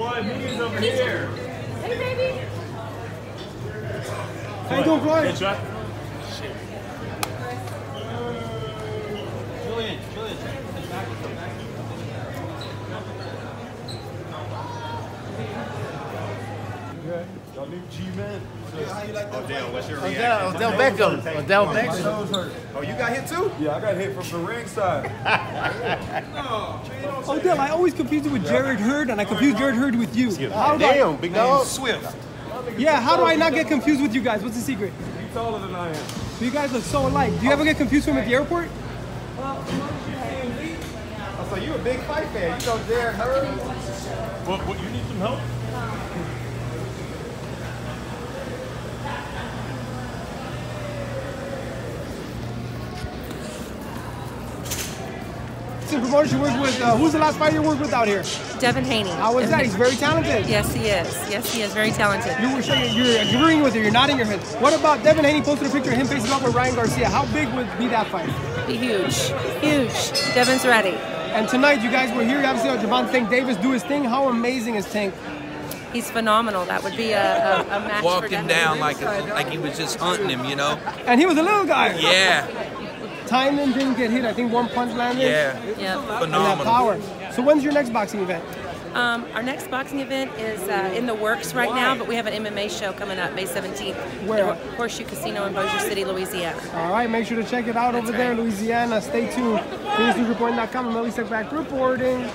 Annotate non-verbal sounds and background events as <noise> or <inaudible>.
Baby's over here. Hey, baby. How you doing, Floyd? Good shot. Julian, Julian, back, back. Y'all new G-Man. Odell, what's your Odell, reaction? Odell Beckham. Odell Beckham. Nose. Oh, you got hit too? Yeah, I got hit from the ring side. ringside. <laughs> Odell, I always confuse you with Jarrett Hurd, and I confuse Jarrett Hurd with you. How do I, Damn, big dog. Swift. yeah, how do I not get confused with you guys? What's the secret? You taller than I am. You guys look so alike. Do you ever get confused with him at the airport? Well, yeah. Oh, so you a big fight fan. You know Jarrett Hurd. What, what, you need some help? Since promoters you worked with, uh, who's the last fighter you worked with out here? Devin Haney. How was that? He's very talented. Yes, he is. Yes, he is very talented. You were saying you're agreeing with her, you're nodding your head. What about Devin Haney posted a picture of him facing off with Ryan Garcia? How big would be that fight? Be huge. Huge. Devin's ready. And tonight you guys were here, you obviously saw Javon Tank Davis do his thing. How amazing is Tank? He's phenomenal. That would be a, a, a match for walked him down like like he was just hunting him, you know? And he was a little guy. Yeah, Timing didn't get hit. I think one punch landed. yeah, Yeah. And that phenomenal. power. So when's your next boxing event? Um, our next boxing event is uh, in the works right now, but we have an MMA show coming up May 17th. Where? The Horseshoe Casino in Bossier City, Louisiana. All right, make sure to check it out over there, in Louisiana. Stay tuned. ESNewsReporting.com. I'm Ellie Back reporting.